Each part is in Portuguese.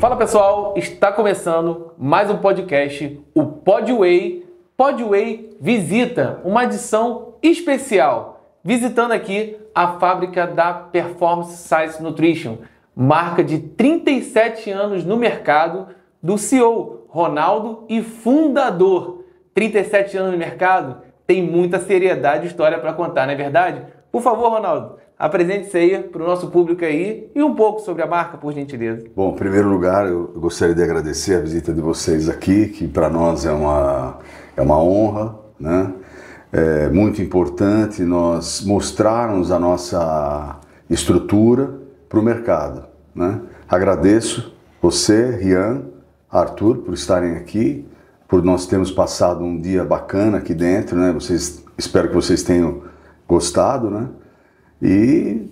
Fala pessoal, está começando mais um podcast, o Podway. Podway visita uma edição especial, visitando aqui a fábrica da Performance Science Nutrition, marca de 37 anos no mercado do CEO Ronaldo e fundador. 37 anos no mercado, tem muita seriedade e história para contar, não é verdade? Por favor, Ronaldo, apresente-se aí para o nosso público aí e um pouco sobre a marca, por gentileza. Bom, em primeiro lugar, eu gostaria de agradecer a visita de vocês aqui, que para nós é uma, é uma honra, né? É muito importante nós mostrarmos a nossa estrutura para o mercado, né? Agradeço você, Rian, Arthur, por estarem aqui, por nós termos passado um dia bacana aqui dentro, né? Vocês, espero que vocês tenham gostado, né? E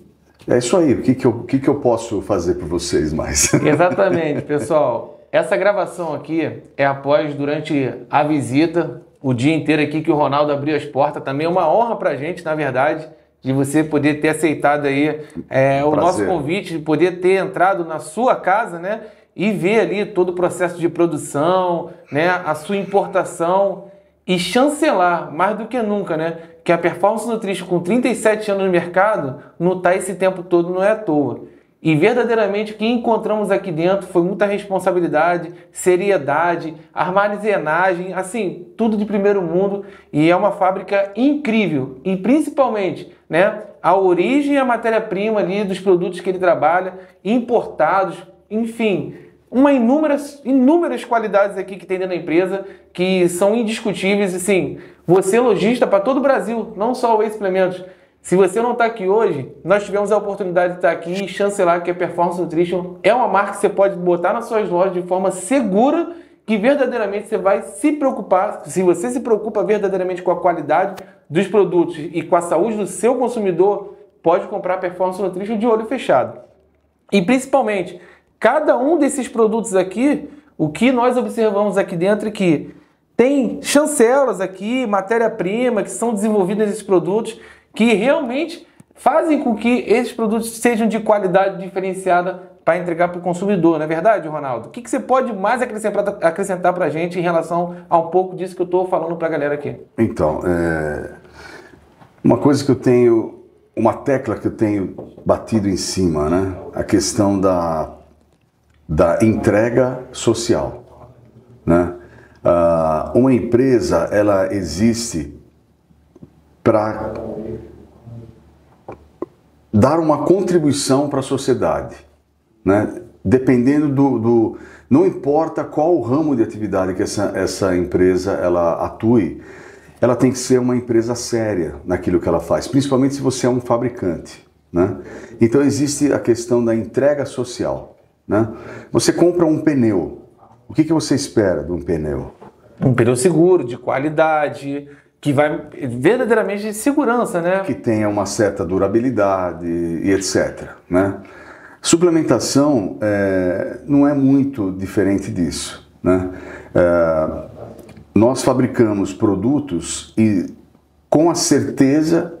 é isso aí. O que, que, eu, o que, que eu posso fazer por vocês mais? Exatamente, pessoal. Essa gravação aqui é após, durante a visita, o dia inteiro aqui que o Ronaldo abriu as portas. Também é uma honra pra gente, na verdade, de você poder ter aceitado aí é, o nosso convite, de poder ter entrado na sua casa, né? E ver ali todo o processo de produção, né? A sua importação e chancelar, mais do que nunca, né? Que a Performance Nutrition com 37 anos no mercado não está esse tempo todo, não é à toa. E verdadeiramente o que encontramos aqui dentro foi muita responsabilidade, seriedade, armazenagem, assim, tudo de primeiro mundo e é uma fábrica incrível. E principalmente, né, a origem e a matéria-prima ali dos produtos que ele trabalha, importados, enfim, uma inúmeras, inúmeras qualidades aqui que tem dentro da empresa que são indiscutíveis. E sim, você é lojista para todo o Brasil, não só o Suplementos. Se você não está aqui hoje, nós tivemos a oportunidade de estar aqui e chancelar que a Performance Nutrition é uma marca que você pode botar nas suas lojas de forma segura que verdadeiramente você vai se preocupar, se você se preocupa verdadeiramente com a qualidade dos produtos e com a saúde do seu consumidor, pode comprar a Performance Nutrition de olho fechado. E principalmente, Cada um desses produtos aqui, o que nós observamos aqui dentro é que tem chancelas aqui, matéria-prima que são desenvolvidas nesses produtos que realmente fazem com que esses produtos sejam de qualidade diferenciada para entregar para o consumidor, não é verdade, Ronaldo? O que, que você pode mais acrescentar, para a gente em relação a um pouco disso que eu estou falando para a galera aqui? Então, é... uma coisa que eu tenho, uma tecla que eu tenho batido em cima, né? A questão da da entrega social. Né? Uh, uma empresa ela existe para dar uma contribuição para a sociedade, né? dependendo do, do, não importa qual o ramo de atividade que essa, essa empresa ela atue, ela tem que ser uma empresa séria naquilo que ela faz, principalmente se você é um fabricante. Né? Então existe a questão da entrega social. Né? Você compra um pneu. O que, que você espera de um pneu? Um pneu seguro, de qualidade, que vai verdadeiramente de segurança, né? Que tenha uma certa durabilidade e etc. Né? Suplementação é, não é muito diferente disso. Né? É, nós fabricamos produtos e com a certeza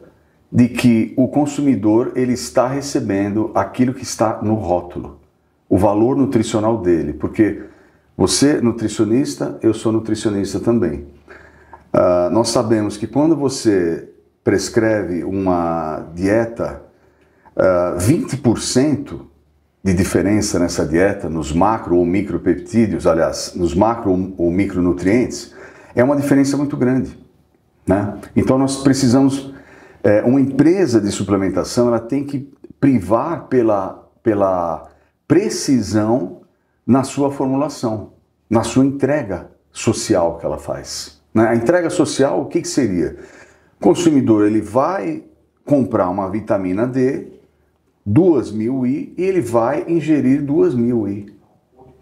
de que o consumidor ele está recebendo aquilo que está no rótulo o valor nutricional dele, porque você nutricionista, eu sou nutricionista também. Uh, nós sabemos que quando você prescreve uma dieta, uh, ah, 20% de diferença nessa dieta, nos macro ou micropeptídeos, aliás, nos macro ou micronutrientes, é uma diferença muito grande. Né? Então nós precisamos, é, uma empresa de suplementação, ela tem que privar pela, pela precisão na sua formulação, na sua entrega social que ela faz. Né? A entrega social, o que, que seria? O consumidor ele vai comprar uma vitamina D, 2 mil I, e ele vai ingerir 2 mil I.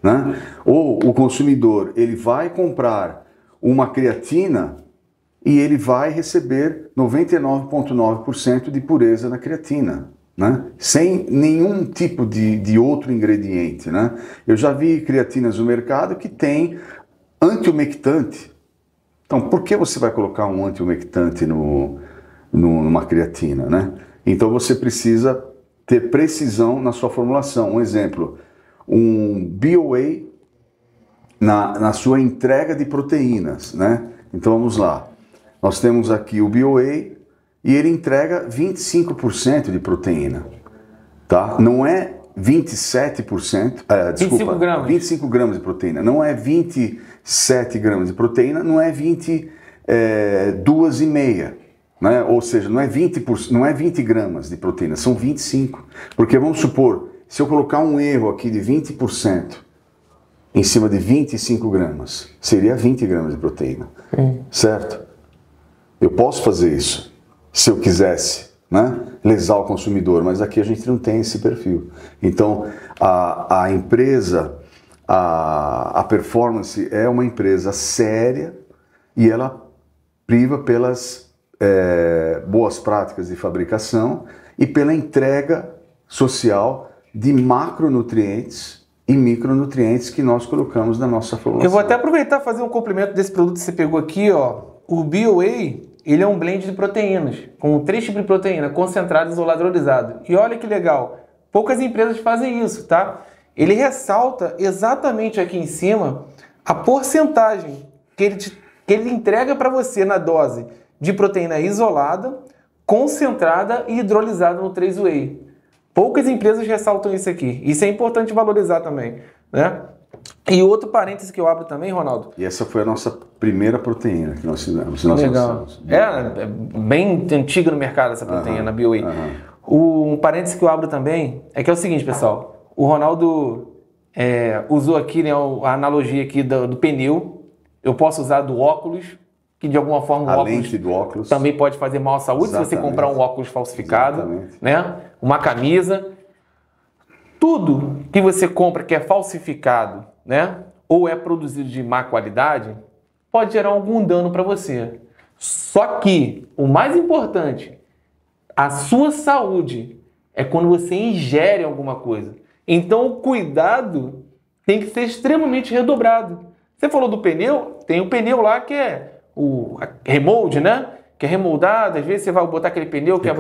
Né? Ou o consumidor ele vai comprar uma creatina e ele vai receber 99,9% de pureza na creatina né? sem nenhum tipo de, de outro ingrediente. Né? Eu já vi creatinas no mercado que tem antiumectante. Então, por que você vai colocar um antiumectante no, no, numa creatina? Né? Então, você precisa ter precisão na sua formulação. Um exemplo, um BOA na, na sua entrega de proteínas, né? Então vamos lá. Nós temos aqui o BOA e ele entrega 25% de proteína, tá? Não é 27%, é, desculpa, 25 gramas. 25 gramas de proteína. Não é 27 gramas de proteína, não é 22 é, duas e meia. Né? Ou seja, não é, 20 por, não é 20 gramas de proteína, são 25. Porque vamos supor, se eu colocar um erro aqui de 20% em cima de 25 gramas, seria 20 gramas de proteína. Sim. Certo? Eu posso fazer isso se eu quisesse, né? lesar o consumidor, mas aqui a gente não tem esse perfil. Então, a, a empresa, a, a performance é uma empresa séria e ela priva pelas é, boas práticas de fabricação e pela entrega social de macronutrientes e micronutrientes que nós colocamos na nossa formulação. Eu vou até aproveitar e fazer um complemento desse produto que você pegou aqui, ó. O BioA, ele é um blend de proteínas, com três tipos de proteína, concentradas ou ladrolizado. E olha que legal, poucas empresas fazem isso, tá? Ele ressalta exatamente aqui em cima a porcentagem que ele te que ele entrega para você na dose de proteína isolada, concentrada e hidrolisada no 3-whey. Poucas empresas ressaltam isso aqui. Isso é importante valorizar também, né? E outro parêntese que eu abro também, Ronaldo. E essa foi a nossa primeira proteína que nós fizemos. Legal. É, é, bem antiga no mercado essa proteína, na. Uhum. Um parêntese que eu abro também é que é o seguinte, pessoal. O Ronaldo é, usou aqui né, a analogia aqui do, do pneu eu posso usar do óculos, que de alguma forma o a óculos, lente do óculos também pode fazer mal à saúde Exatamente. se você comprar um óculos falsificado, Exatamente. né? Uma camisa. Tudo que você compra que é falsificado, né? Ou é produzido de má qualidade, pode gerar algum dano para você. Só que o mais importante, a sua saúde é quando você ingere alguma coisa. Então o cuidado tem que ser extremamente redobrado. Você falou do pneu, tem o pneu lá que é o remold, né? Que é remoldado, às vezes você vai botar aquele pneu que é é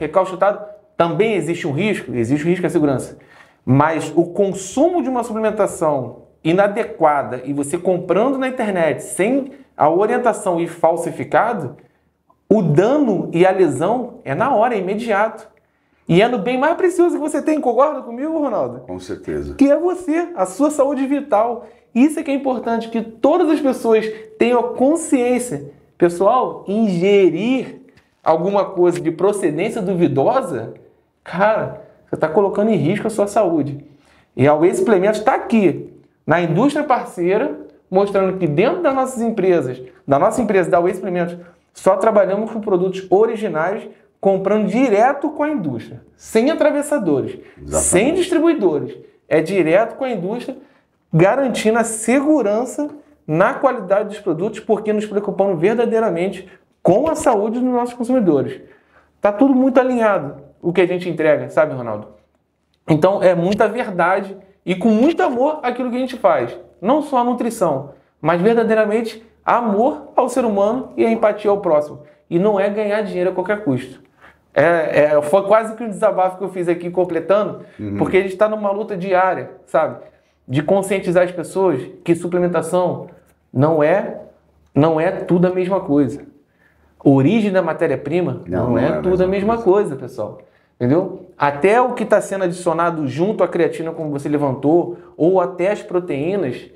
recalchutado. Também existe um risco, existe um risco à segurança. Mas o consumo de uma suplementação inadequada e você comprando na internet sem a orientação e falsificado, o dano e a lesão é na hora, é imediato. E é no bem mais precioso que você tem, concorda comigo, Ronaldo? Com certeza. Que é você, a sua saúde vital. Isso é que é importante, que todas as pessoas tenham consciência. Pessoal, ingerir alguma coisa de procedência duvidosa, cara, você está colocando em risco a sua saúde. E a Suplementos está aqui, na indústria parceira, mostrando que dentro das nossas empresas, da nossa empresa da Whey Suplementos, só trabalhamos com produtos originais, comprando direto com a indústria, sem atravessadores, Exatamente. sem distribuidores. É direto com a indústria garantindo a segurança na qualidade dos produtos, porque nos preocupamos verdadeiramente com a saúde dos nossos consumidores. Está tudo muito alinhado o que a gente entrega, sabe, Ronaldo? Então é muita verdade e com muito amor aquilo que a gente faz. Não só a nutrição, mas verdadeiramente amor ao ser humano e a empatia ao próximo. E não é ganhar dinheiro a qualquer custo. É, é, foi quase que um desabafo que eu fiz aqui completando, uhum. porque a gente está numa luta diária, sabe? de conscientizar as pessoas que suplementação não é não é tudo a mesma coisa. Origem da matéria-prima não, não, é, é tudo a mesma, coisa. coisa, pessoal. Entendeu? Até o que está sendo adicionado junto à creatina, como você levantou, ou até as proteínas,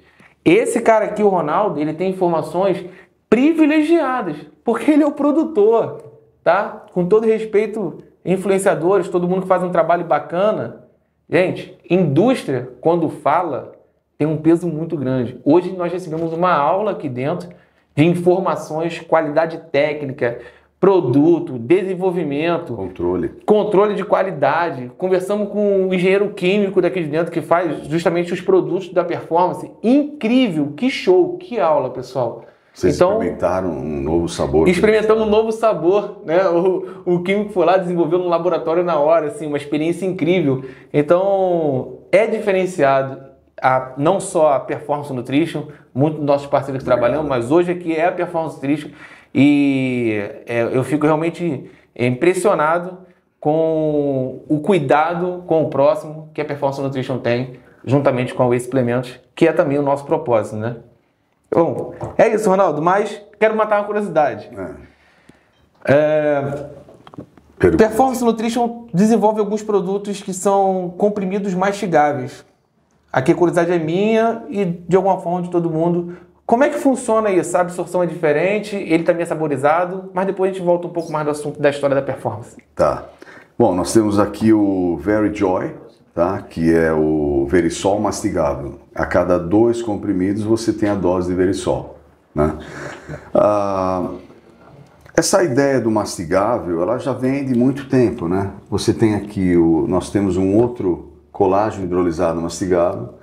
esse cara aqui, o Ronaldo, ele tem informações privilegiadas, porque ele é o produtor, tá? Com todo respeito, influenciadores, todo mundo que faz um trabalho bacana, Gente, indústria, quando fala, tem um peso muito grande. Hoje nós recebemos uma aula aqui dentro de informações, qualidade técnica, produto, desenvolvimento, controle, controle de qualidade. Conversamos com o engenheiro químico daqui de dentro que faz justamente os produtos da performance. Incrível, que show, que aula, pessoal. Vocês então, experimentaram um novo sabor? Experimentamos um novo sabor, né? O, o químico foi lá, desenvolveu no laboratório na hora, assim, uma experiência incrível. Então, é diferenciado a, não só a Performance Nutrition, muitos dos nossos parceiros que trabalham, mas hoje aqui é a Performance Nutrition e é, eu fico realmente impressionado com o cuidado com o próximo que a Performance Nutrition tem juntamente com a Whey Suplementos, que é também o nosso propósito, né? Bom, é isso, Ronaldo, mas quero matar uma curiosidade. É. É, Performance Nutrition desenvolve alguns produtos que são comprimidos mastigáveis. Aqui a curiosidade é minha e de alguma forma de todo mundo. Como é que funciona isso? A absorção é diferente, ele também é saborizado, mas depois a gente volta um pouco mais do assunto da história da performance. Tá. Bom, nós temos aqui o Very Joy, tá? que é o Verisol mastigável. A cada dois comprimidos você tem a dose de Verisol. Né? Ah, essa ideia do mastigável, ela já vem de muito tempo, né? Você tem aqui, o, nós temos um outro colágeno hidrolisado mastigável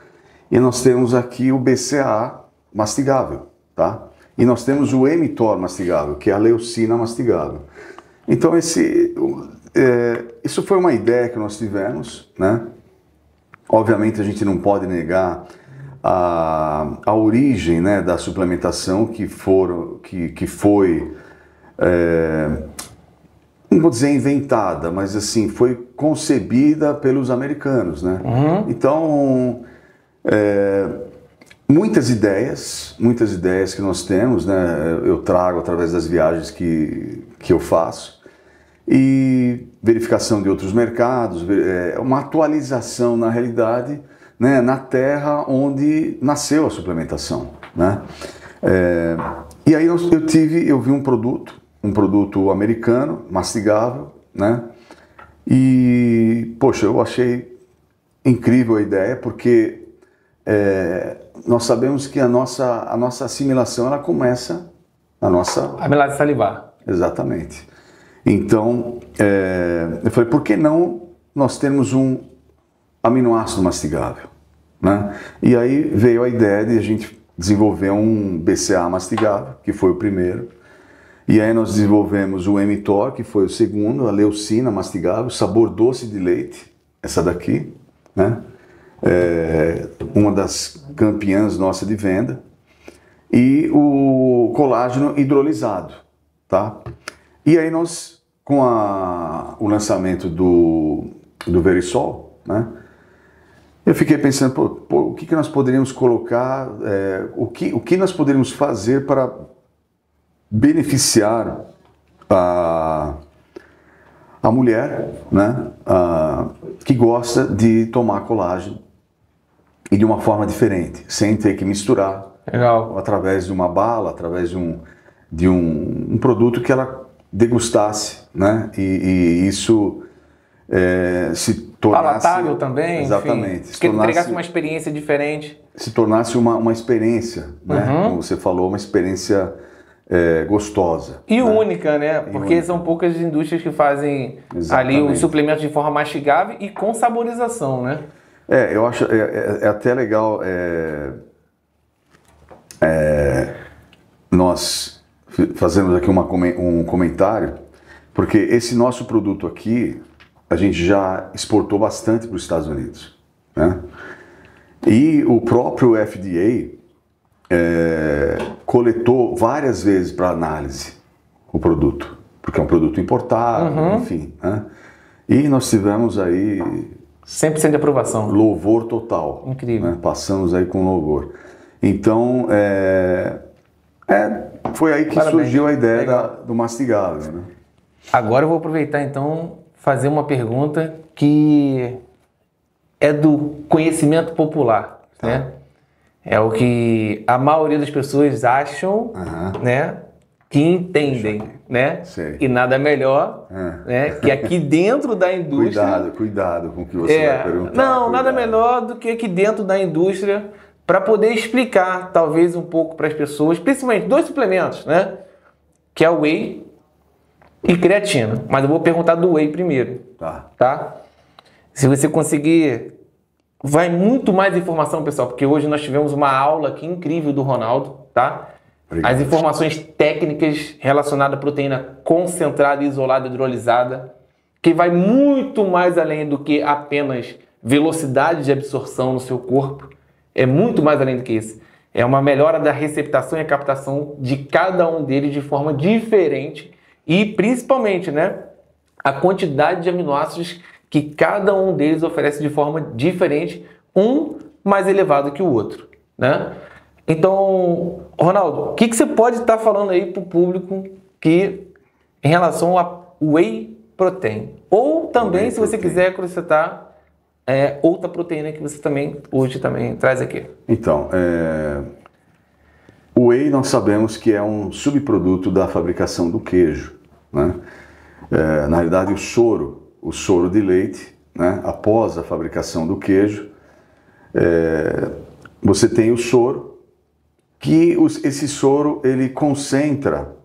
e nós temos aqui o BCA mastigável, tá? E nós temos o mTOR mastigável, que é a leucina mastigável. Então esse, é, isso foi uma ideia que nós tivemos, né? Obviamente a gente não pode negar a, a origem né, da suplementação que, foram, que, que foi é, não vou dizer inventada, mas assim, foi concebida pelos americanos, né? Uhum. Então, é, muitas ideias, muitas ideias que nós temos, né? Eu trago através das viagens que, que eu faço e verificação de outros mercados, é, uma atualização na realidade, né? Na terra onde nasceu a suplementação, né? É, e aí eu tive, eu vi um produto um produto americano, mastigável, né? E, poxa, eu achei incrível a ideia, porque é, nós sabemos que a nossa, a nossa assimilação, ela começa na nossa... Amilase salivar. Exatamente. Então, é, eu falei, por que não nós termos um aminoácido mastigável? Né? E aí veio a ideia de a gente desenvolver um BCA mastigável, que foi o primeiro, e aí nós desenvolvemos o mTOR, que foi o segundo, a leucina mastigável, sabor doce de leite, essa daqui, né? É uma das campeãs nossa de venda. E o colágeno hidrolisado, tá? E aí nós, com a, o lançamento do, do Verisol, né? Eu fiquei pensando, pô, pô, o que, que nós poderíamos colocar, é, o, que, o que nós poderíamos fazer para beneficiar a, a mulher né, a, que gosta de tomar colágeno e de uma forma diferente, sem ter que misturar. Legal. Através de uma bala, através de um, de um, um produto que ela degustasse, né? E, e isso é, se tornasse... Palatável também, Exatamente. Enfim, que tornasse, entregasse uma experiência diferente. Se tornasse uma, uma experiência, né? Uhum. Como você falou, uma experiência é, gostosa. E né? única, né? Porque única. são poucas indústrias que fazem Exatamente. ali os suplementos de forma mastigável e com saborização, né? É, eu acho é, é- é até legal é, é, nós fazemos aqui uma um comentário, porque esse nosso produto aqui a gente já exportou bastante para os Estados Unidos, né? E o próprio FDA coletou várias vezes para análise o produto, porque é um produto importado, Uhum. enfim. Né? E nós tivemos aí 100% de aprovação. louvor total. Incrível. né? Passamos aí com louvor. Então, é, é, foi aí que Parabéns. surgiu a ideia da- do mastigável. Né? Agora eu vou aproveitar então fazer uma pergunta que é do conhecimento popular, né? É o que a maioria das pessoas acham, Aham. né? Que entendem, né? Sei. E nada melhor, É. né? Que aqui dentro da indústria Cuidado, cuidado com o que você É, vai perguntar. não, nada cuidado. melhor do que aqui dentro da indústria para poder explicar, talvez, um pouco para as pessoas, principalmente dois suplementos, né? Que é o whey e creatina. Mas eu vou perguntar do whey primeiro, Tá. tá? Se você conseguir, vai muito mais informação, pessoal, porque hoje nós tivemos uma aula aqui incrível do Ronaldo, tá? Obrigado. As informações técnicas relacionadas à proteína concentrada, isolada, hidrolisada, que vai muito mais além do que apenas velocidade de absorção no seu corpo. É muito mais além do que isso. É uma melhora da receptação e a captação de cada um deles de forma diferente e principalmente, né, a quantidade de aminoácidos que cada um deles oferece de forma diferente, um mais elevado que o outro, né? Então, Ronaldo, o que, que você pode estar falando aí para o público que em relação a whey protein? Ou também, whey se você protein. quiser acrescentar é, outra proteína que você também hoje também traz aqui. Então, é... o whey nós sabemos que é um subproduto da fabricação do queijo, né? É, na realidade, o soro, o soro de leite, né? após a fabricação do queijo, é... você tem o soro que os, esse soro ele concentra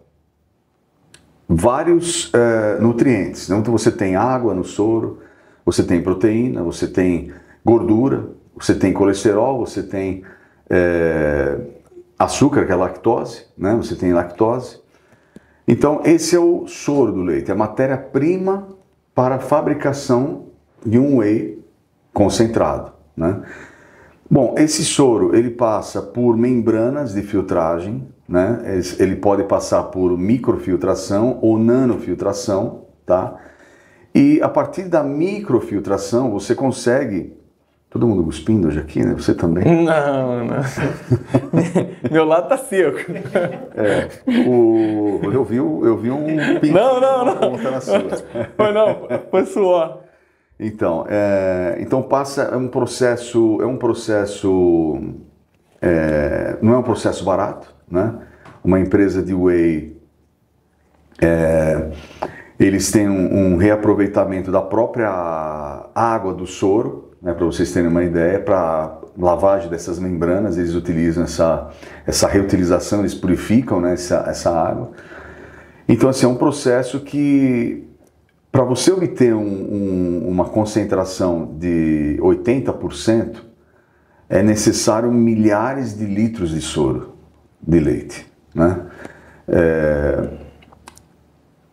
vários é, nutrientes. Né? Então você tem água no soro, você tem proteína, você tem gordura, você tem colesterol, você tem é, açúcar, que é lactose, né? você tem lactose. Então esse é o soro do leite, é a matéria-prima para a fabricação de um whey concentrado. Né? Bom, esse soro ele passa por membranas de filtragem, né? Ele pode passar por microfiltração ou nanofiltração, tá? E a partir da microfiltração você consegue Todo mundo cuspindo hoje aqui, né? Você também? Não, não. Meu lado tá seco. É. O, eu, vi, eu vi um pinto. Não, não, não. Foi não, foi suor. Então, é, então passa é um processo, é um processo, é, não é um processo barato, né? Uma empresa de whey, é, eles têm um, um, reaproveitamento da própria água do soro, né? Para vocês terem uma ideia, para lavagem dessas membranas, eles utilizam essa, essa reutilização, eles purificam né, essa, essa água. Então, assim, é um processo que para você obter um, um, uma concentração de 80%, é necessário milhares de litros de soro de leite. Né? É...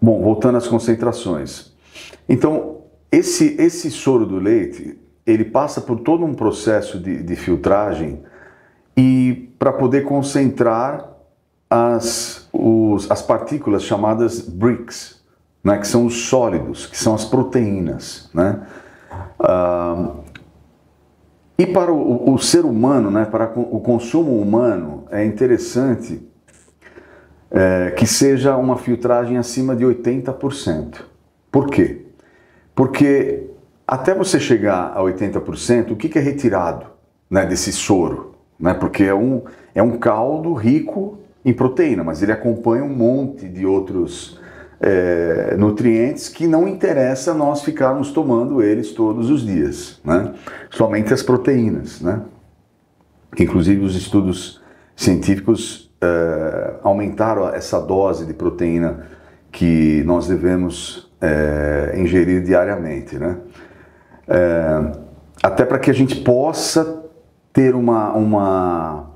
Bom, voltando às concentrações. Então, esse, esse soro do leite, ele passa por todo um processo de, de filtragem e para poder concentrar as, os, as partículas chamadas bricks, né, que são os sólidos, que são as proteínas. Né? Ah, e para o, o, ser humano, né, para o consumo humano, é interessante é, que seja uma filtragem acima de 80%. Por quê? Porque até você chegar a 80%, o que, que é retirado né, desse soro? Né? Porque é um, é um caldo rico em proteína, mas ele acompanha um monte de outros é, nutrientes que não interessa nós ficarmos tomando eles todos os dias, né? somente as proteínas. Né? Inclusive os estudos científicos é, aumentaram essa dose de proteína que nós devemos é, ingerir diariamente. Né? É, até para que a gente possa ter uma, uma,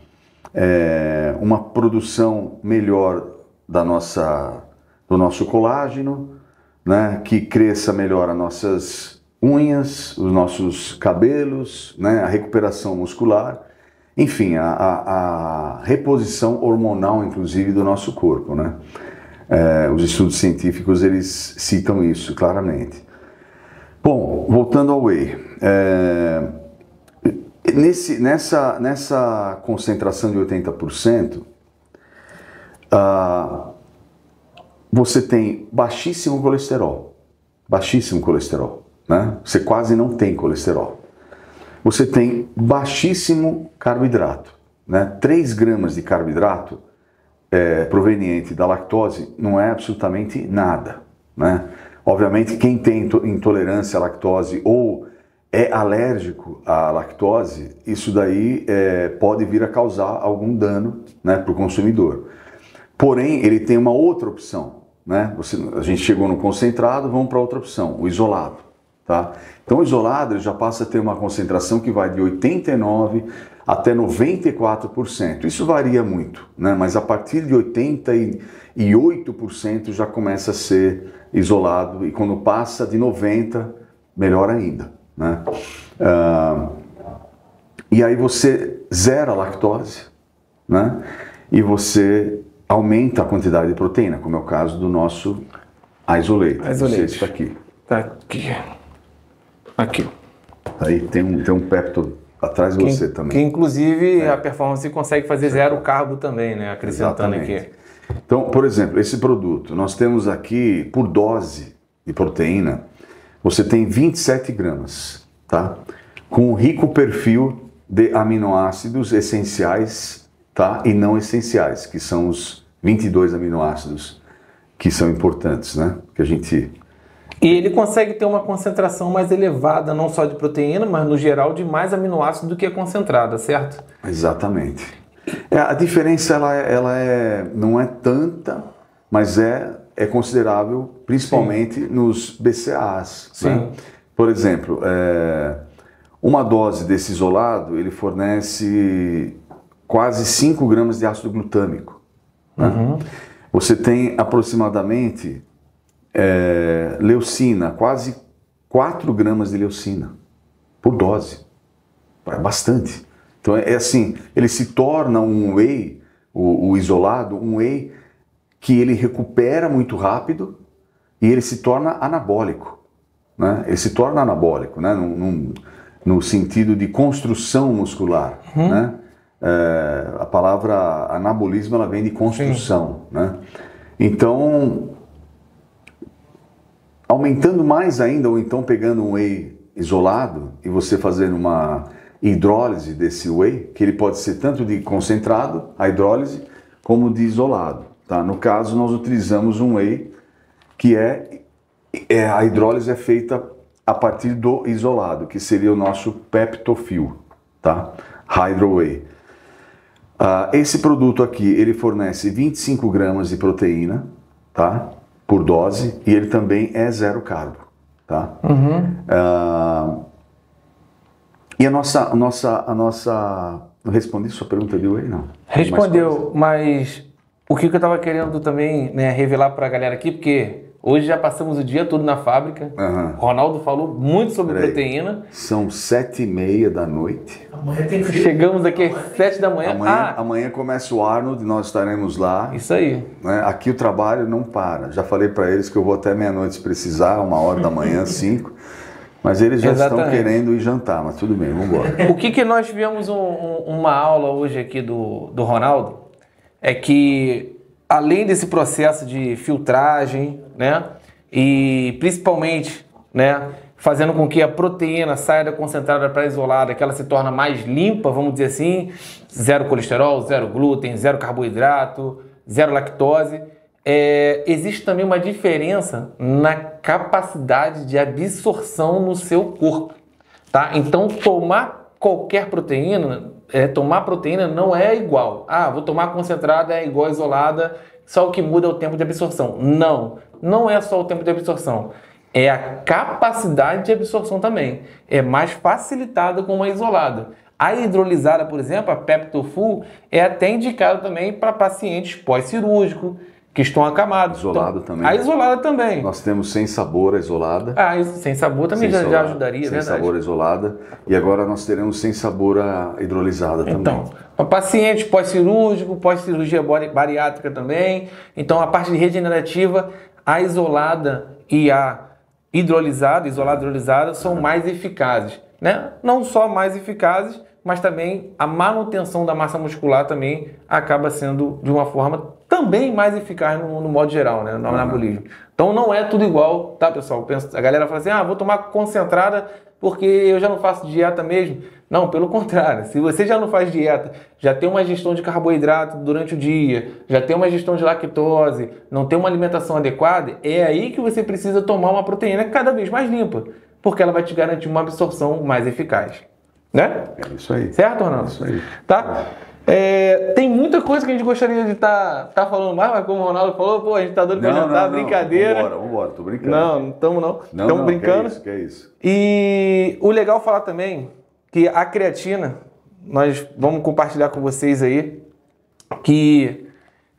é, uma produção melhor da nossa do nosso colágeno, né, que cresça melhor as nossas unhas, os nossos cabelos, né, a recuperação muscular, enfim, a, a, a reposição hormonal, inclusive, do nosso corpo. Né? É, os estudos científicos eles citam isso claramente. Bom, voltando ao whey. É, nesse, nessa, nessa concentração de 80%, ah, você tem baixíssimo colesterol. Baixíssimo colesterol. Né? Você quase não tem colesterol. Você tem baixíssimo carboidrato. Né? 3 gramas de carboidrato é, proveniente da lactose não é absolutamente nada. Né? Obviamente, quem tem intolerância à lactose ou é alérgico à lactose, isso daí é, pode vir a causar algum dano né, para o consumidor. Porém, ele tem uma outra opção, né? Você, a gente chegou no concentrado, vamos para outra opção, o isolado. Tá? Então, o isolado já passa a ter uma concentração que vai de 89% até 94%. Isso varia muito, né? mas a partir de 88% já começa a ser isolado, e quando passa de 90%, melhor ainda. Né? Ah, e aí você zera a lactose, né? e você aumenta a quantidade de proteína, como é o caso do nosso isolate. Isolate. está aqui. Está aqui. Aqui. Aí tem um, tem um pepto atrás de você também. que inclusive a performance consegue fazer zero carbo também, né? Acrescentando Exatamente. aqui. Então, por exemplo, esse produto, nós temos aqui, por dose de proteína, você tem 27 gramas, tá? Com um rico perfil de aminoácidos essenciais, tá? E não essenciais, que são os 22 aminoácidos que são importantes, né? Que a gente E ele consegue ter uma concentração mais elevada, não só de proteína, mas no geral de mais aminoácidos do que a concentrada, certo? Exatamente. É, a diferença ela, é- ela é, não é tanta, mas é, é considerável, principalmente nos BCAAs. Sim. né? Por exemplo, é, uma dose desse isolado ele fornece quase 5 gramas de ácido glutâmico. Né? Você tem aproximadamente é, leucina, quase 4 gramas de leucina por dose. É bastante. Então é, é assim, ele se torna um whey, o, o isolado, um whey que ele recupera muito rápido e ele se torna anabólico. Né? Ele se torna anabólico, né? Num- num- no sentido de construção muscular. Né? É, a palavra anabolismo ela vem de construção. Né? Então, aumentando mais ainda, ou então pegando um whey isolado e você fazendo uma hidrólise desse whey, que ele pode ser tanto de concentrado, a hidrólise, como de isolado. Tá? No caso, nós utilizamos um whey que é, é a hidrólise é feita a partir do isolado, que seria o nosso peptofil, tá? Hydro Whey. Ah, esse produto aqui, ele fornece 25 gramas de proteína, tá? Por dose, e ele também é zero carbo, tá? Ah, e a nossa, a nossa, a nossa... Não respondi sua pergunta de whey, não? Respondeu, mas o que que eu estava querendo também né, revelar para a galera aqui, porque hoje já passamos o dia todo na fábrica. Aham. Ronaldo falou muito sobre Peraí. proteína. São sete e meia da noite. Amanhã tem frio. Chegamos aqui às 7 da manhã. Amanhã, Ah, amanhã começa o Arnold, nós estaremos lá. isso aí. né? Aqui o trabalho não para. Já falei para eles que eu vou até meia-noite se precisar, uma hora da manhã, cinco. Mas eles já estão Exatamente. querendo ir jantar, mas tudo bem, vamos embora. O que, que nós tivemos um- um- uma aula hoje aqui do, do Ronaldo é que além desse processo de filtragem, né, e principalmente, né, fazendo com que a proteína saia da concentrada para isolada, que ela se torna mais limpa, vamos dizer assim, zero colesterol, zero glúten, zero carboidrato, zero lactose. É, existe também uma diferença na capacidade de absorção no seu corpo. Tá? Então, tomar qualquer proteína, é, tomar proteína não é igual. Ah, vou tomar concentrada é igual isolada, só o que muda é o tempo de absorção. Não, não é só o tempo de absorção. É a capacidade de absorção também. É mais facilitada com uma isolada. A hidrolisada, por exemplo, a Peptofull, é até indicada também para pacientes pós-cirúrgico, que estão acamados. Isolado Então, também. A isolada também. Nós temos sem sabor a isolada. Ah, sem sabor também sem já, já isolada, ajudaria, Sem verdade. sabor a isolada. E agora nós teremos sem sabor a hidrolisada Então, também. Para paciente pós-cirúrgico, pós-cirurgia bari- bariátrica também. Então, a parte de regenerativa, a isolada e a hidrolisada, isolada e hidrolisada, são mais eficazes. Né? Não só mais eficazes, mas também a manutenção da massa muscular também acaba sendo de uma forma também mais eficaz no, no modo geral, né? no anabolismo. Então não é tudo igual, tá pessoal? A galera fala assim, ah, vou tomar concentrada porque eu já não faço dieta mesmo. Não, pelo contrário. Se você já não faz dieta, já tem uma gestão de carboidrato durante o dia, já tem uma gestão de lactose, não tem uma alimentação adequada, é aí que você precisa tomar uma proteína cada vez mais limpa, porque ela vai te garantir uma absorção mais eficaz. Né? É isso aí. Certo, Ronaldo? Isso aí. Tá? É, tem muita coisa que a gente gostaria de estar falando mais, mas como o Ronaldo falou, pô, a gente tá doido pra jantar, brincadeira. Vambora, vambora, tô brincando. Não, não estamos não. não, Estamos não, brincando. Que é isso, que é isso. E o legal falar também que a creatina, nós vamos compartilhar com vocês aí, que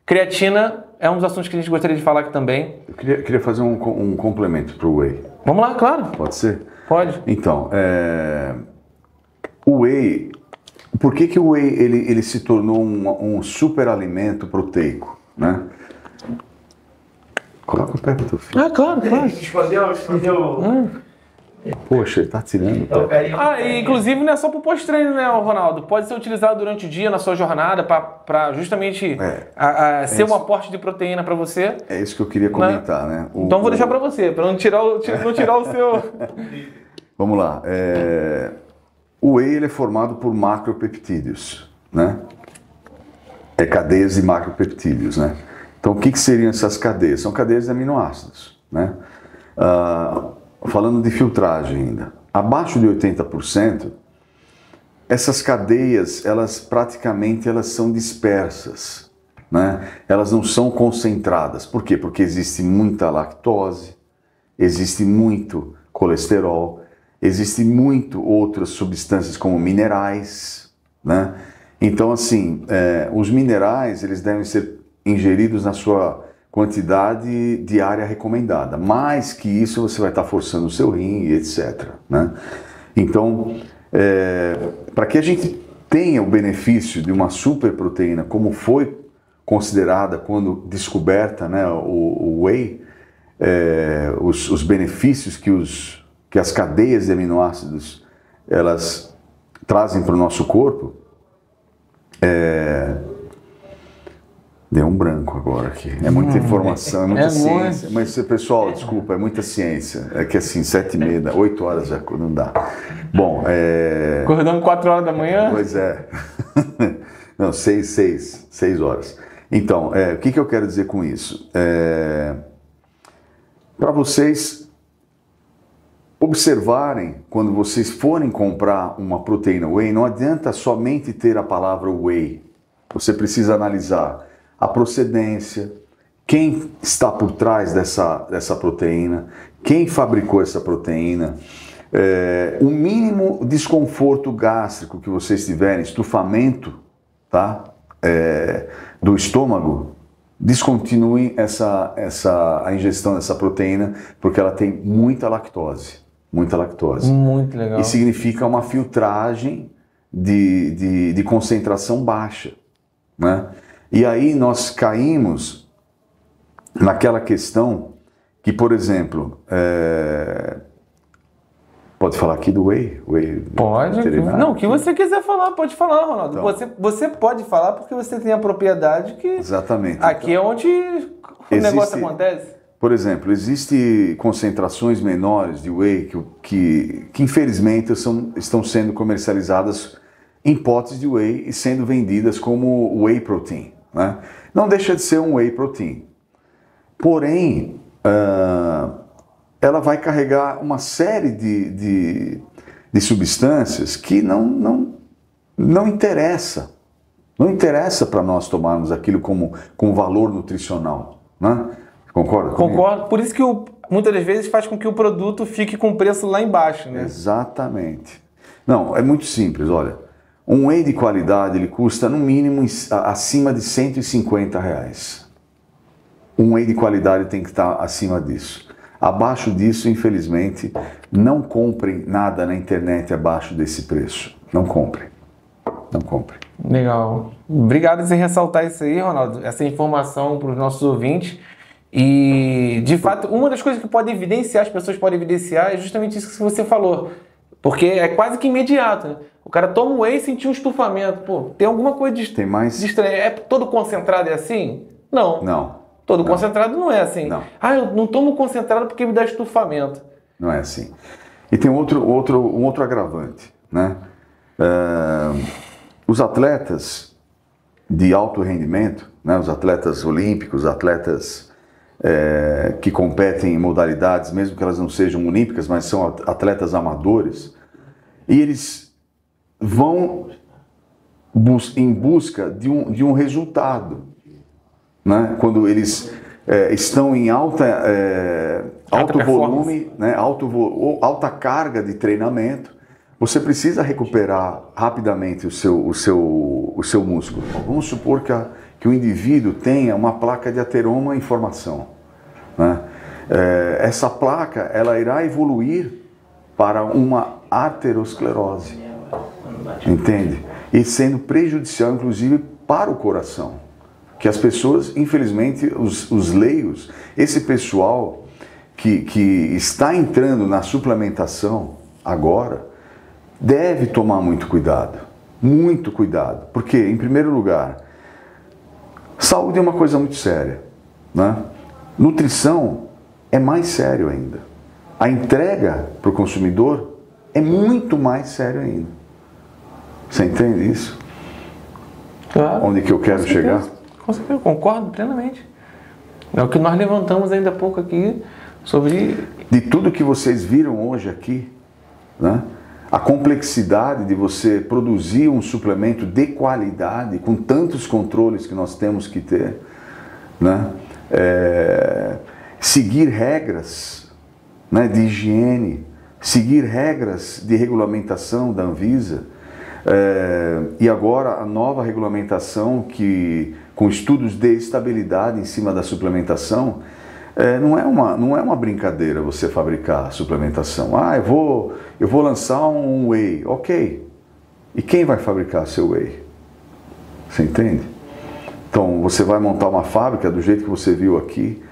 creatina é um dos assuntos que a gente gostaria de falar aqui também. Eu queria, queria fazer um, um complemento pro whey. Vamos lá, claro, Pode ser? pode. Então, é, o whey, por que, que o whey ele, ele se tornou um, um super alimento proteico, né? Coloca o pé pro teu filho. Ah, claro, claro. Escondeu, escondeu. Poxa, ele tá tirando. É. Ah, e inclusive não é só pro pós-treino, né, Ronaldo? Pode ser utilizado durante o dia na sua jornada para justamente É. a- a ser um isso. aporte de proteína para você. É isso que eu queria comentar, né? O- Então vou deixar para você, para não tirar o, não tirar o seu. Vamos lá. é, O whey ele é formado por macropeptídeos, né? É cadeias de macropeptídeos, né? Então, o que, que seriam essas cadeias? São cadeias de aminoácidos, né? Ah, falando de filtragem ainda, abaixo de 80%, essas cadeias, elas praticamente elas são dispersas, né? Elas não são concentradas. Por quê? Porque existe muita lactose, existe muito colesterol, existe muito outras substâncias como minerais, né? Então, assim, eh, os minerais eles devem ser ingeridos na sua quantidade diária recomendada. Mais que isso, você vai estar forçando o seu rim e etc. Né? Então, para que a gente tenha o benefício de uma superproteína, como foi considerada quando descoberta né, o, o whey, é, os, os benefícios que, os, que as cadeias de aminoácidos elas trazem para o nosso corpo, é, deu um branco agora aqui. É muita informação, é muita É ciência. Mas, pessoal, desculpa, é muita ciência. É que assim, sete e meia, oito horas já não dá. Bom, é... Acordando 4 horas da manhã. Pois é. Não, seis, seis, seis horas. Então, é, o que, que eu quero dizer com isso? É, Para vocês observarem, quando vocês forem comprar uma proteína whey, não adianta somente ter a palavra whey. Você precisa analisar a procedência, quem está por trás dessa, dessa proteína, quem fabricou essa proteína, é, o mínimo desconforto gástrico que vocês tiverem, estufamento tá? É, do estômago, descontinuem essa, essa, a ingestão dessa proteína, porque ela tem muita lactose. Muita lactose. Muito legal. E significa uma filtragem de, de, de concentração baixa. Né? E aí nós caímos naquela questão que, por exemplo, é, pode falar aqui do whey? whey Pode. veterinário? Não, o que você quiser falar, pode falar, Ronaldo. Então. Você, você pode falar porque você tem a propriedade que Exatamente. aqui é onde o Existe- negócio acontece. Por exemplo, existem concentrações menores de whey que, que, que infelizmente são, estão sendo comercializadas em potes de whey e sendo vendidas como whey protein. Né? Não deixa de ser um whey protein. Porém, ah, ela vai carregar uma série de, de, de substâncias que não, não, não interessa. Não interessa para nós tomarmos aquilo como, como valor nutricional. Né? Concorda? comigo? Concordo. Por isso que o, muitas das vezes faz com que o produto fique com o preço lá embaixo, né? Exatamente. Não, é muito simples, olha. Um whey de qualidade, ele custa no mínimo acima de 150 reais. Um whey de qualidade tem que estar acima disso. Abaixo disso, infelizmente, não comprem nada na internet abaixo desse preço. Não comprem. Não comprem. Legal. Obrigado por ressaltar isso aí, Ronaldo, essa informação para os nossos ouvintes. E, de fato, uma das coisas que pode evidenciar, as pessoas podem evidenciar, é justamente isso que você falou. Porque é quase que imediato. Né? O cara toma um whey e sentiu um estufamento. Pô, tem alguma coisa de, Tem mais? de estranho. É todo concentrado é assim? Não. Não, Todo concentrado não é assim. Não. Ah, eu não tomo concentrado porque me dá estufamento. não é assim. E tem outro, outro, um outro agravante, né? Ah, os atletas de alto rendimento, né, os atletas olímpicos, atletas eh, que competem em modalidades, mesmo que elas não sejam olímpicas, mas são at- atletas amadores, e eles vão bus- em busca de um, de um resultado. Né? Quando eles eh, estão em alta, Alta alto volume, né? alto vo- alta carga de treinamento, você precisa recuperar rapidamente o seu, o seu, o seu músculo. Vamos supor que, a- que o indivíduo tenha uma placa de ateroma em formação. né? Eh, essa placa ela irá evoluir para uma arteriosclerose, entende? E sendo prejudicial, inclusive, para o coração. Que as pessoas, infelizmente, os, os leios, esse pessoal que, que está entrando na suplementação agora deve tomar muito cuidado. Muito cuidado. Porque, em primeiro lugar, saúde é uma coisa muito séria. Né? Nutrição é mais sério ainda. A entrega para o consumidor é muito mais sério ainda. Você entende isso? Claro. Onde que eu quero chegar? Com certeza, concordo plenamente. É o que nós levantamos ainda há pouco aqui sobre. de tudo que vocês viram hoje aqui, né? A complexidade de você produzir um suplemento de qualidade com tantos controles que nós temos que ter, né? É, seguir regras né, de higiene, seguir regras de regulamentação da Anvisa. É, e agora a nova regulamentação que com estudos de estabilidade em cima da suplementação é, não, é uma, não é uma brincadeira você fabricar suplementação. Ah, eu vou, eu vou lançar um whey. Ok. E quem vai fabricar seu whey? Você entende? Então você vai montar uma fábrica do jeito que você viu aqui,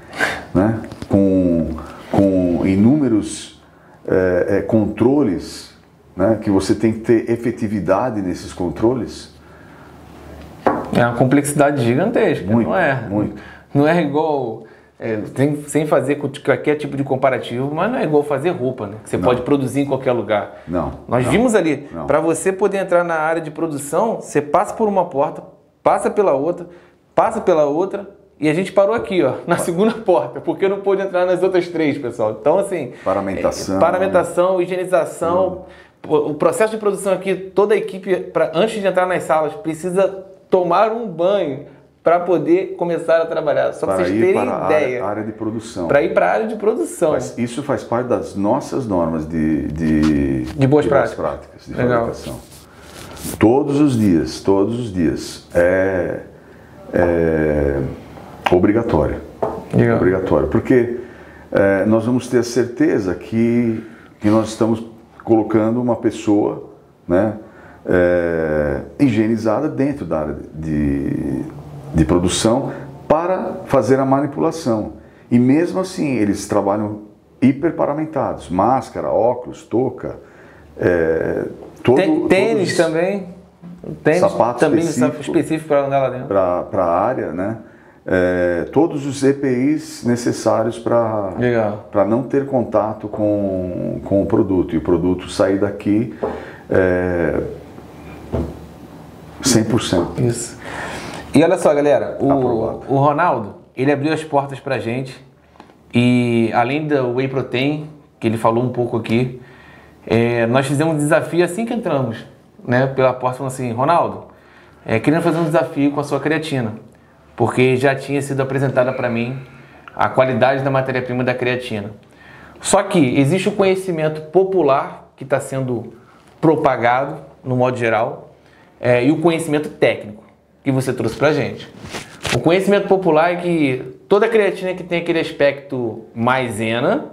né? com, com inúmeros é, é, controles, né? que você tem que ter efetividade nesses controles. É uma complexidade gigantesca, Muito, não é? muito. Não é igual. É, sem, sem fazer qualquer tipo de comparativo, mas não é igual fazer roupa, né? Que você Não. pode produzir em qualquer lugar. Não, Nós não, vimos ali, para você poder entrar na área de produção, você passa por uma porta, passa pela outra, passa pela outra, e a gente parou aqui, ó, na segunda porta, porque não pôde entrar nas outras três, pessoal. Então, assim. Paramentação. é, paramentação, higienização. O processo de produção aqui, toda a equipe, pra, antes de entrar nas salas, precisa tomar um banho para poder começar a trabalhar. Só para vocês terem para ideia. área, área de produção. Para ir para a área de produção. Mas isso faz parte das nossas normas de, de, De boas práticas. práticas de Legal. fabricação. Todos os dias, todos os dias. É, é obrigatório. Legal. Obrigatório. Porque é, nós vamos ter a certeza que, que nós estamos colocando uma pessoa né, é, higienizada dentro da área de, de produção para fazer a manipulação. E mesmo assim, eles trabalham hiperparamentados, máscara, óculos, touca, é, todo, tênis também. Tênis Sapato também específico. específico para andar lá dentro. para a área, né? É, todos os EPIs necessários para não ter contato com, com o produto e o produto sair daqui é, 100%. Isso. E olha só, galera, o, Aprovado. o Ronaldo, ele abriu as portas pra gente e além do Whey Protein, que ele falou um pouco aqui, é, nós fizemos um desafio assim que entramos, né, pela porta, falando assim, Ronaldo, é, querendo fazer um desafio com a sua creatina, porque já tinha sido apresentada para mim a qualidade da matéria-prima da creatina. Só que existe o conhecimento popular que está sendo propagado, no modo geral, é, e o conhecimento técnico que você trouxe para gente. O conhecimento popular é que toda creatina que tem aquele aspecto maisena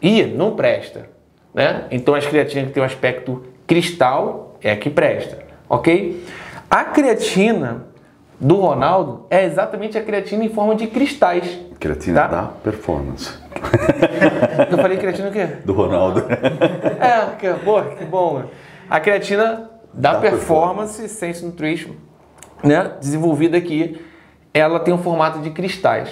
e não presta, né? Então as creatinas que tem um aspecto cristal é a que presta, ok? A creatina do Ronaldo é exatamente a creatina em forma de cristais. Creatina Tá. da performance. Eu falei creatina o quê? Do Ronaldo. É, que, pô, que bom. A creatina da, Da performance, Sense Nutrition, né, desenvolvida aqui, ela tem um formato de cristais.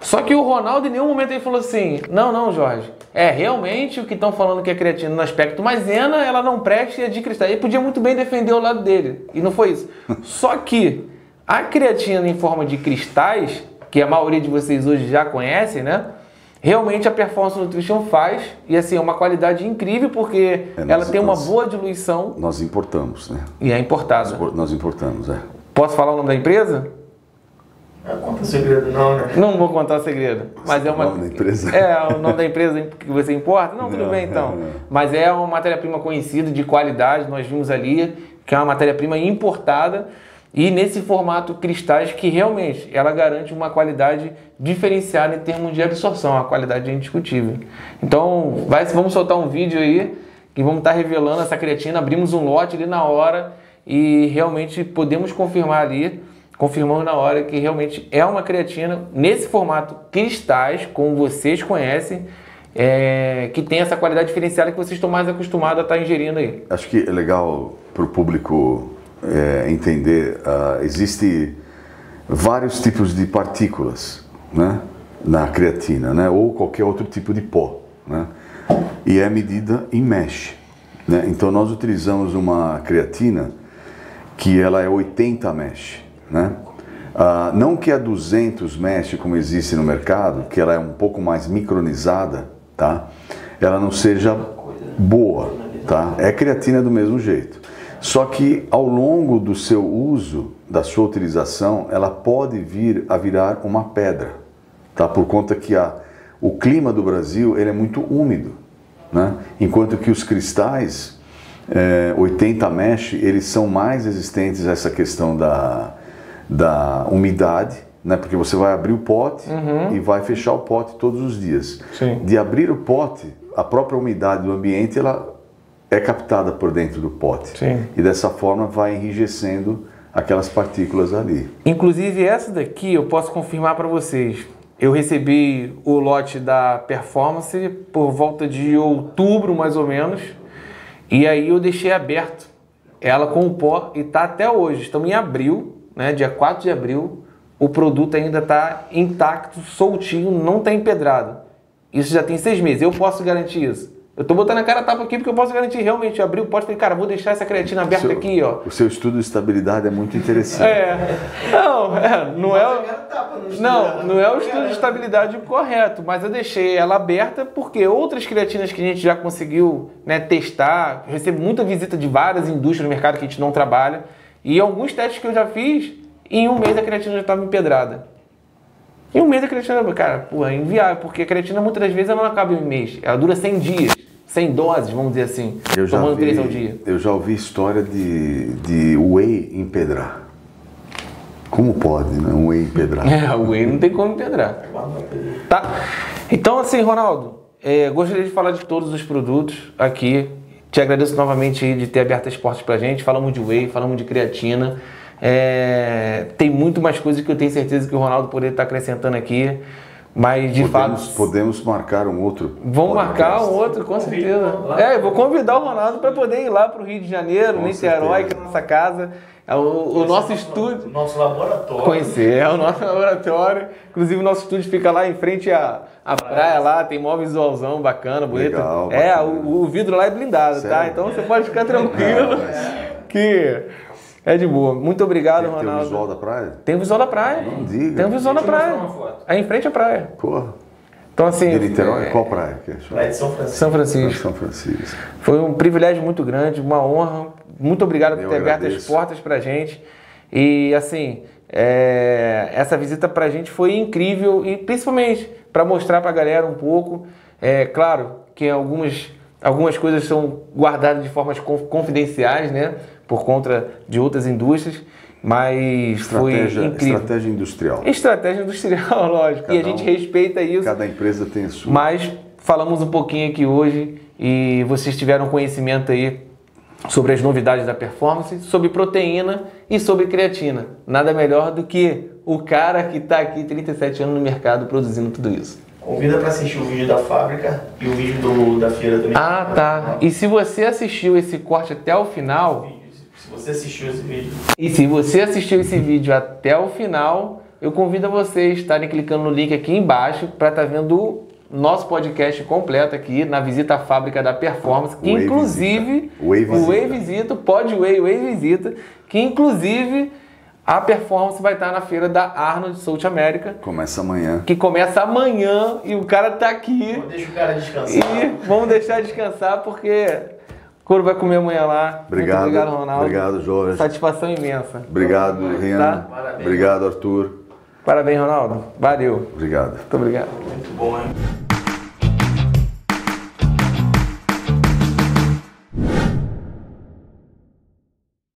Só que o Ronaldo em nenhum momento ele falou assim: não, não, Jorge, é realmente o que estão falando que é creatina no aspecto maisena, ela não presta e é de cristais. Ele podia muito bem defender o lado dele, e não foi isso. Só que a creatina em forma de cristais, que a maioria de vocês hoje já conhecem, né? Realmente a Performance Nutrition faz, e assim, é uma qualidade incrível, porque É, ela nós- tem uma nós- boa diluição Nós importamos, né? e é importada. Nós importamos, é. Posso falar o nome da empresa? É, conta segredo não, né? Não vou contar o segredo. Mas é uma. O nome da empresa? É, o nome da empresa que você importa? Não, tudo Não, bem então. não. Mas é uma matéria-prima conhecida, de qualidade, nós vimos ali, que é uma matéria-prima importada e nesse formato cristais que realmente ela garante uma qualidade diferenciada em termos de absorção, a qualidade é indiscutível. Então, vai, vamos soltar um vídeo aí que vamos estar revelando essa creatina, abrimos um lote ali na hora e realmente podemos confirmar ali confirmando na hora que realmente é uma creatina nesse formato cristais, como vocês conhecem, é, que tem essa qualidade diferenciada que vocês estão mais acostumados a estar ingerindo aí. Acho que é legal para o público é, entender, uh, existe vários tipos de partículas né, na creatina, né, ou qualquer outro tipo de pó. Né, e é medida em mesh. Né, então nós utilizamos uma creatina que ela é 80 mesh. Né, uh, não que a 200 mesh, como existe no mercado, que ela é um pouco mais micronizada, tá, ela não seja boa. Tá? É creatina do mesmo jeito. Só que ao longo do seu uso, da sua utilização, ela pode vir a virar uma pedra, tá? Por conta que a, o clima do Brasil ele é muito úmido, né? Enquanto que os cristais é, 80 mesh eles são mais resistentes a essa questão da, da umidade, né? Porque você vai abrir o pote Uhum. e vai fechar o pote todos os dias. Sim. De abrir o pote, a própria umidade do ambiente ela é captada por dentro do pote. Sim. E dessa forma vai enrijecendo aquelas partículas ali. Inclusive essa daqui eu posso confirmar para vocês. Eu recebi o lote da Performance por volta de outubro, mais ou menos. E aí eu deixei aberto ela com o pó e tá até hoje. Estamos em abril, né? Dia 4 de abril. O produto ainda está intacto, soltinho, não está empedrado. Isso já tem seis meses. Eu posso garantir isso. Eu tô botando a cara a tapa aqui porque eu posso garantir realmente. Eu abri o pote e falei, cara, vou deixar essa creatina aberta Seu- aqui, ó. O seu estudo de estabilidade é muito interessante. É. Não, é, não é. Não, não é o estudo de estabilidade correto, mas eu deixei ela aberta porque outras creatinas que a gente já conseguiu né, testar, recebo muita visita de várias indústrias no mercado que a gente não trabalha, e alguns testes que eu já fiz, em um mês a creatina já estava empedrada. Em um mês a creatina, cara, pô, é inviável, porque a creatina muitas das vezes ela não acaba em um mês, ela dura 100 dias, 100 doses, vamos dizer assim, Eu já, tomando 3 ao vi, dia. eu já ouvi história de, de whey empedrar. Como pode, né? Um whey empedrar. É, o whey não tem como empedrar. Tá? Então, assim, Ronaldo, é, gostaria de falar de todos os produtos aqui. Te agradeço novamente de ter aberto as portas pra gente. Falamos de whey, falamos de creatina. É, tem muito mais coisas que eu tenho certeza que o Ronaldo poderia estar acrescentando aqui. Mas, de Podemos, fato, podemos marcar um outro. vamos marcar um outro, com certeza. É, eu vou convidar o Ronaldo para poder ir lá pro Rio de Janeiro, Com Niterói, que é a nossa casa. É o, o nosso estúdio. Nosso laboratório. Conhecer, é o nosso laboratório. Inclusive, o nosso estúdio fica lá em frente à, à praia lá, tem mó visualzão bacana, bonito. Legal, é, bacana. o, o vidro lá é blindado, tá? Sério? Então você pode ficar tranquilo que é de boa. Muito obrigado, Tem, tem o Ronaldo. visual da praia? Tem o visual da praia. Não diga. Tem o visual da praia. mostrar uma foto. É em frente à praia. Porra. Então, assim. De Niterói? é, Qual praia que é? Lá de São Francisco. São Francisco. São Francisco. Foi um privilégio muito grande, uma honra. Muito obrigado por Eu ter aberto as portas pra gente. E assim, é, essa visita pra gente foi incrível e principalmente para mostrar pra galera um pouco. É claro que algumas, algumas coisas são guardadas de formas conf- confidenciais, né? Por conta de outras indústrias, mas Estratégia, foi incrível. estratégia industrial. Estratégia industrial, lógico. e a Cada gente um- respeita isso. Cada empresa tem a sua. Mas falamos um pouquinho aqui hoje e vocês tiveram conhecimento aí sobre as novidades da performance, sobre proteína e sobre creatina. Nada melhor do que o cara que está aqui 37 anos no mercado produzindo tudo isso. Convida para assistir o vídeo da fábrica e o vídeo do, da feira também. Ah, tá. E se você assistiu esse corte até o final, Se você assistiu esse vídeo, E se você assistiu esse vídeo até o final, eu convido a vocês a estarem clicando no link aqui embaixo para estar vendo o nosso podcast completo aqui na visita à fábrica da Performance, que Whey inclusive Visita. O Whey Visita. Visita, o Pod Whey, o Whey Visita, que inclusive a Performance vai estar na feira da Arnold South America, Começa amanhã. que começa amanhã e o cara tá aqui. deixa o cara descansar. E vamos deixar descansar porque couro vai comer amanhã lá. Obrigado. Muito obrigado, Ronaldo. Obrigado, Jorge. Satisfação imensa. Obrigado, Rian. Tá? Parabéns. Obrigado, Arthur. Parabéns, Ronaldo. Valeu. Obrigado. Muito obrigado. Muito bom, hein?